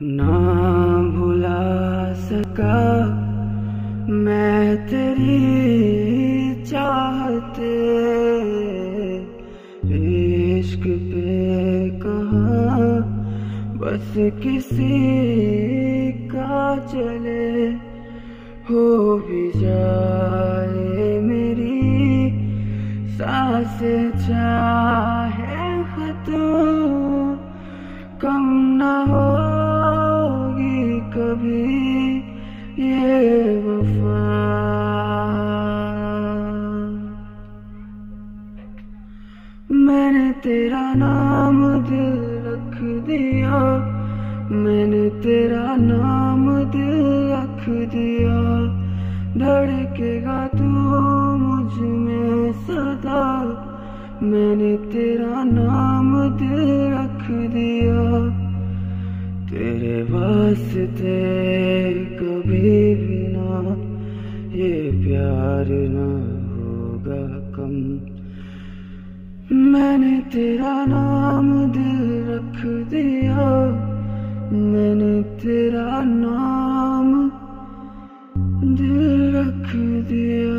ना भुला सका मैं तेरी चाहते इश्क पे कहा बस किसी का चले हो भी जाए मेरी सांस चाहे मैंने तेरा नाम दिल रख दिया, मैंने तेरा नाम दिल रख दिया। धड़केगा तू मुझमें सदा, मैंने तेरा नाम दिल रख दिया। तेरे वास्ते कभी भी ना, ये प्यार ना होगा कम। मैंने तेरा नाम दिल रख दिया, मैंने तेरा नाम दिल रख दिया।